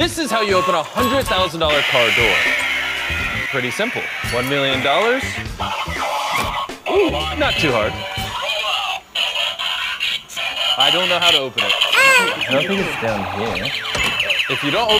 This is how you open a $100,000 car door. Pretty simple. $1 million. Ooh, not too hard. I don't know how to open it. I don't think it's down here. If you don't